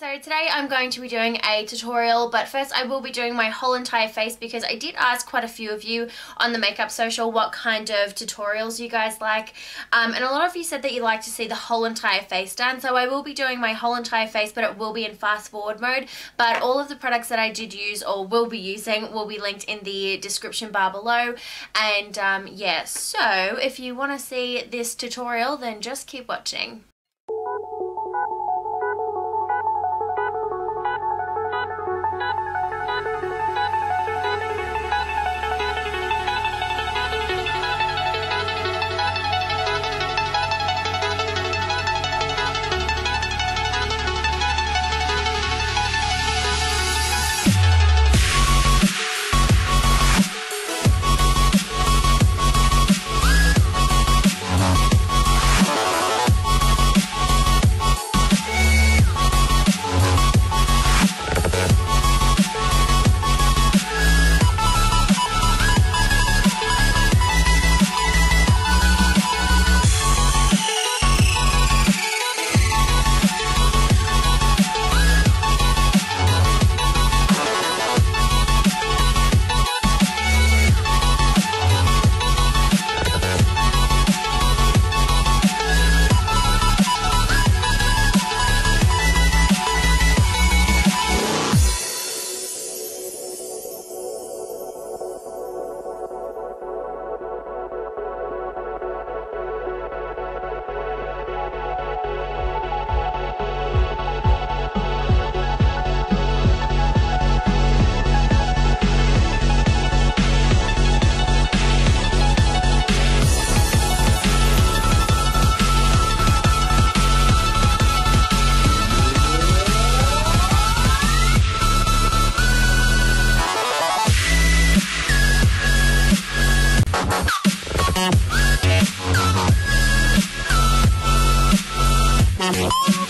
So today I'm going to be doing a tutorial, but first I will be doing my whole entire face because I did ask quite a few of you on the Makeup Social what kind of tutorials you guys like. Um, and a lot of you said that you like to see the whole entire face done. So I will be doing my whole entire face, but it will be in fast forward mode. But all of the products that I did use or will be using will be linked in the description bar below. And um, yeah, so if you want to see this tutorial, then just keep watching. Nam.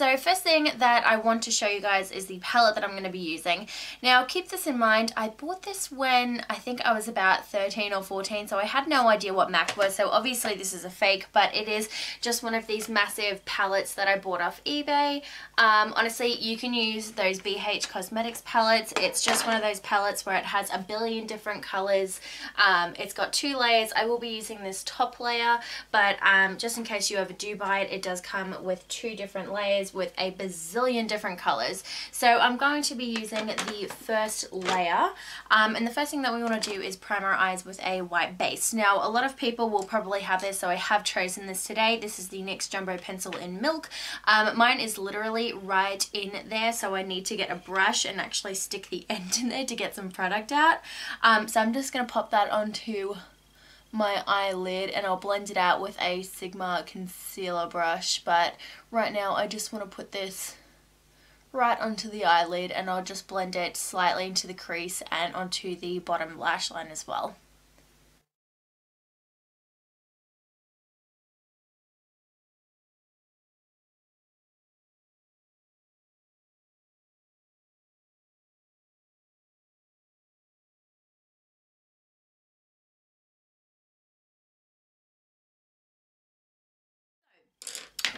So first thing that I want to show you guys is the palette that I'm going to be using. Now keep this in mind, I bought this when I think I was about 13 or 14 so I had no idea what MAC was so obviously this is a fake but it is just one of these massive palettes that I bought off eBay. Um, honestly you can use those BH Cosmetics palettes. It's just one of those palettes where it has a billion different colors. Um, it's got two layers. I will be using this top layer but um, just in case you ever do buy it, it does come with two different with a bazillion different colors. So I'm going to be using the first layer um, and the first thing that we want to do is prime our eyes with a white base. Now a lot of people will probably have this so I have chosen this today. This is the NYX Jumbo Pencil in Milk. Um, mine is literally right in there so I need to get a brush and actually stick the end in there to get some product out. Um, so I'm just going to pop that onto my eyelid and I'll blend it out with a Sigma concealer brush but right now I just want to put this right onto the eyelid and I'll just blend it slightly into the crease and onto the bottom lash line as well.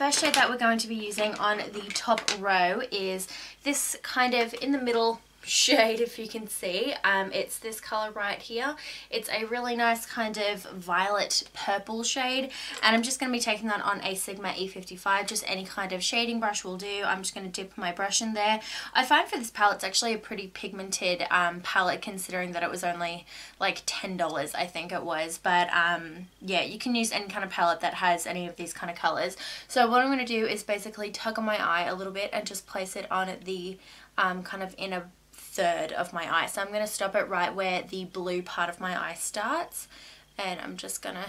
First shade that we're going to be using on the top row is this kind of in the middle shade if you can see. Um, it's this color right here. It's a really nice kind of violet purple shade. And I'm just going to be taking that on a Sigma E55 just any kind of shading brush will do. I'm just going to dip my brush in there. I find for this palette it's actually a pretty pigmented um, palette considering that it was only like $10 I think it was. But um, yeah you can use any kind of palette that has any of these kind of colors. So what I'm going to do is basically tug on my eye a little bit and just place it on the um, kind of inner third of my eye. So I'm going to stop it right where the blue part of my eye starts. And I'm just going to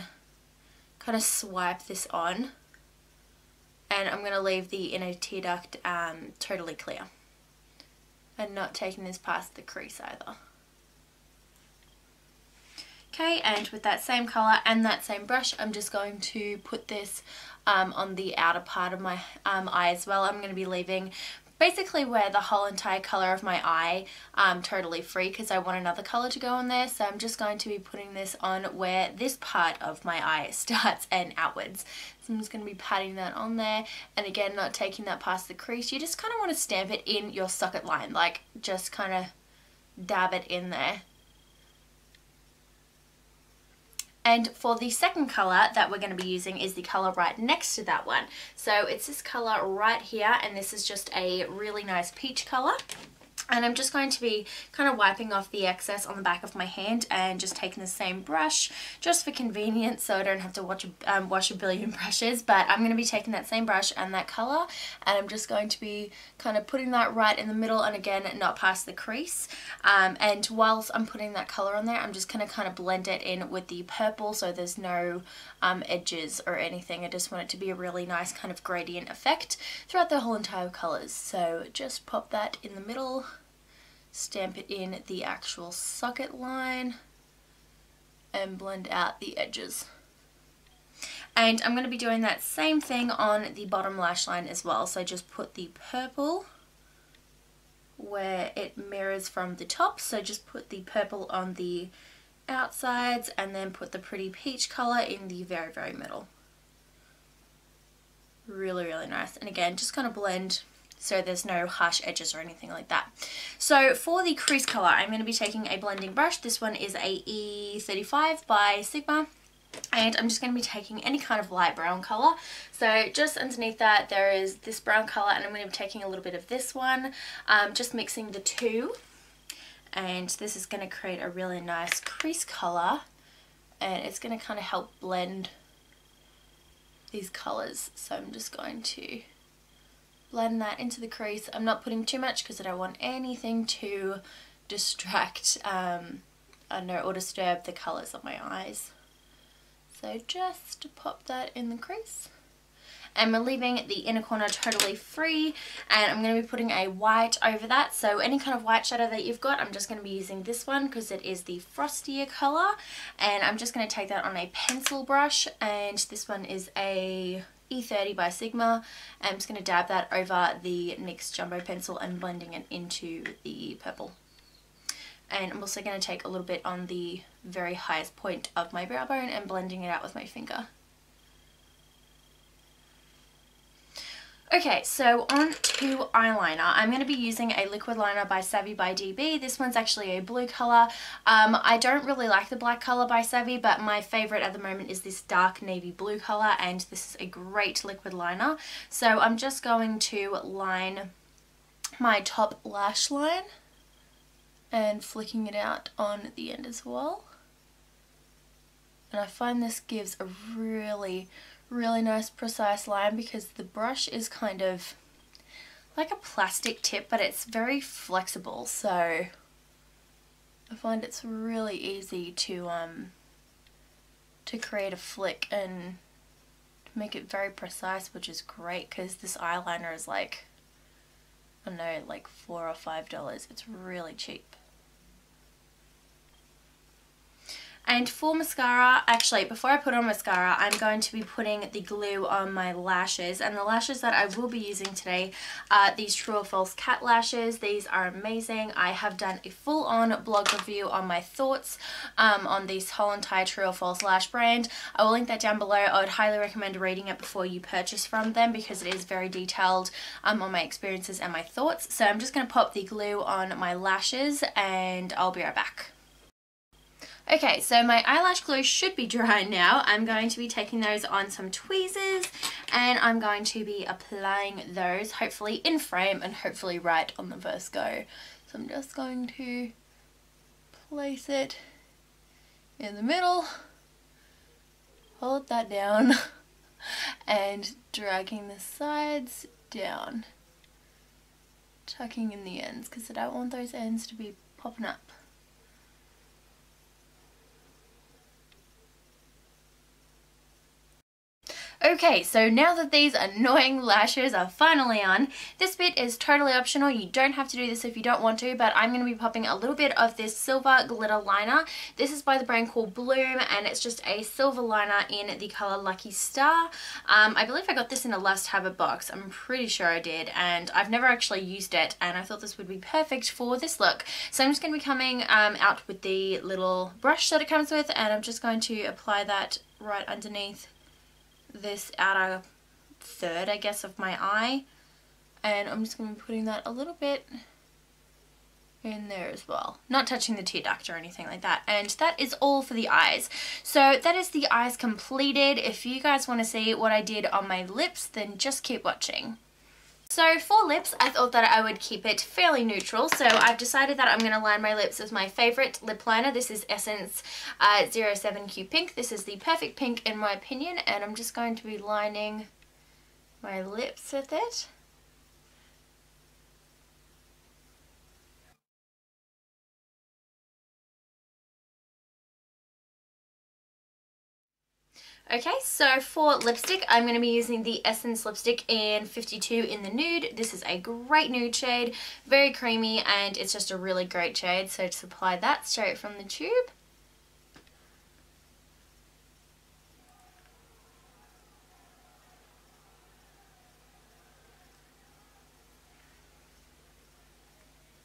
kind of swipe this on. And I'm going to leave the inner tear duct um, totally clear. And not taking this past the crease either. Okay, and with that same colour and that same brush, I'm just going to put this um, on the outer part of my um, eye as well. I'm going to be leaving basically wear the whole entire colour of my eye um, totally free because I want another colour to go on there. So I'm just going to be putting this on where this part of my eye starts and outwards. So I'm just going to be patting that on there and again not taking that past the crease. You just kind of want to stamp it in your socket line like just kind of dab it in there. And for the second colour that we're going to be using is the colour right next to that one. So it's this colour right here and this is just a really nice peach colour. And I'm just going to be kind of wiping off the excess on the back of my hand and just taking the same brush just for convenience so I don't have to watch, um, wash a billion brushes. But I'm going to be taking that same brush and that colour and I'm just going to be kind of putting that right in the middle and again not past the crease. Um, and whilst I'm putting that colour on there I'm just going to kind of blend it in with the purple so there's no um, edges or anything. I just want it to be a really nice kind of gradient effect throughout the whole entire colours. So just pop that in the middle stamp it in the actual socket line and blend out the edges. And I'm going to be doing that same thing on the bottom lash line as well. So just put the purple where it mirrors from the top. So just put the purple on the outsides and then put the pretty peach color in the very, very middle. Really, really nice. And again, just kind of blend so there's no harsh edges or anything like that. So for the crease colour, I'm going to be taking a blending brush. This one is a E35 by Sigma. And I'm just going to be taking any kind of light brown colour. So just underneath that there is this brown colour and I'm going to be taking a little bit of this one. Um, just mixing the two. And this is going to create a really nice crease colour. And it's going to kind of help blend these colours. So I'm just going to blend that into the crease. I'm not putting too much because I don't want anything to distract um, I know or disturb the colours of my eyes. So just pop that in the crease. And we're leaving the inner corner totally free and I'm going to be putting a white over that so any kind of white shadow that you've got I'm just going to be using this one because it is the frostier colour and I'm just going to take that on a pencil brush and this one is a E30 by Sigma. I'm just going to dab that over the NYX Jumbo pencil and blending it into the purple. And I'm also going to take a little bit on the very highest point of my brow bone and blending it out with my finger. Okay, so on to eyeliner. I'm going to be using a liquid liner by Savvy by DB. This one's actually a blue colour. Um, I don't really like the black colour by Savvy, but my favourite at the moment is this dark navy blue colour, and this is a great liquid liner. So I'm just going to line my top lash line and flicking it out on the end as well. And I find this gives a really really nice precise line because the brush is kind of like a plastic tip but it's very flexible. So I find it's really easy to um to create a flick and make it very precise which is great because this eyeliner is like I don't know like four or five dollars. It's really cheap And for mascara, actually before I put on mascara, I'm going to be putting the glue on my lashes. And the lashes that I will be using today are these True or False cat lashes. These are amazing. I have done a full-on blog review on my thoughts um, on this whole entire True or False lash brand. I will link that down below. I would highly recommend reading it before you purchase from them because it is very detailed um, on my experiences and my thoughts. So I'm just going to pop the glue on my lashes and I'll be right back. Okay, so my eyelash glue should be dry now. I'm going to be taking those on some tweezers and I'm going to be applying those hopefully in frame and hopefully right on the first go. So I'm just going to place it in the middle, hold that down and dragging the sides down, tucking in the ends because I don't want those ends to be popping up. Okay, so now that these annoying lashes are finally on, this bit is totally optional. You don't have to do this if you don't want to, but I'm going to be popping a little bit of this silver glitter liner. This is by the brand called Bloom, and it's just a silver liner in the color Lucky Star. Um, I believe I got this in a Lust Have It box. I'm pretty sure I did, and I've never actually used it, and I thought this would be perfect for this look. So I'm just going to be coming um, out with the little brush that it comes with, and I'm just going to apply that right underneath this outer third, I guess, of my eye. And I'm just going to be putting that a little bit in there as well. Not touching the tear duct or anything like that. And that is all for the eyes. So that is the eyes completed. If you guys want to see what I did on my lips, then just keep watching. So for lips, I thought that I would keep it fairly neutral. So I've decided that I'm going to line my lips with my favourite lip liner. This is Essence uh, 07 Cute Pink. This is the perfect pink in my opinion. And I'm just going to be lining my lips with it. Okay, so for lipstick, I'm going to be using the Essence lipstick in 52 in the nude. This is a great nude shade, very creamy, and it's just a really great shade. So just apply that straight from the tube.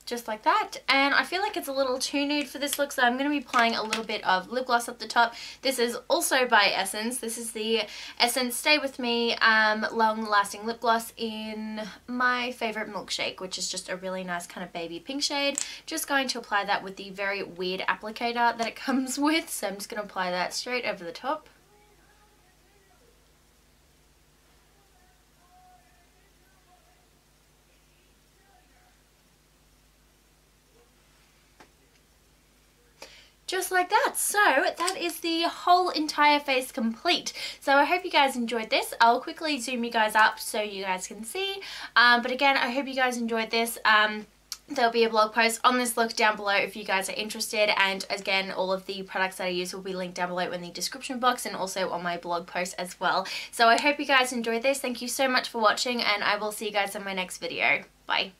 Just like that. And I feel like it's a little too nude for this look so I'm going to be applying a little bit of lip gloss up the top. This is also by Essence. This is the Essence Stay With Me um, long lasting lip gloss in my favorite milkshake which is just a really nice kind of baby pink shade. Just going to apply that with the very weird applicator that it comes with so I'm just going to apply that straight over the top just like that. So that is the whole entire face complete. So I hope you guys enjoyed this. I'll quickly zoom you guys up so you guys can see. Um, but again, I hope you guys enjoyed this. Um, There'll be a blog post on this look down below if you guys are interested and again all of the products that I use will be linked down below in the description box and also on my blog post as well. So I hope you guys enjoyed this. Thank you so much for watching and I will see you guys in my next video. Bye.